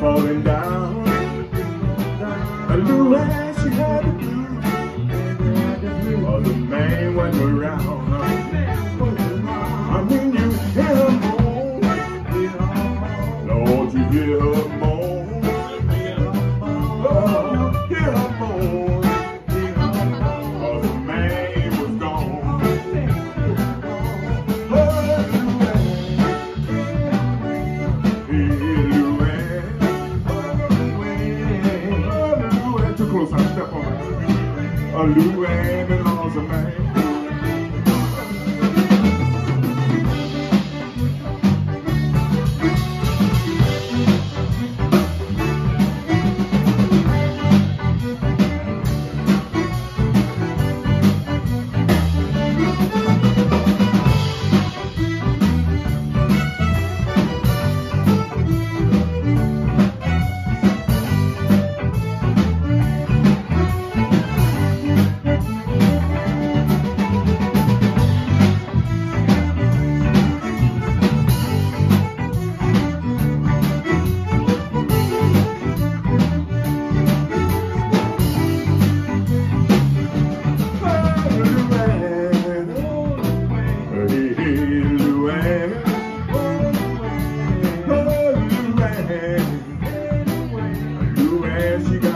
falling down. a Lou and an a man. anyway. Do as you go.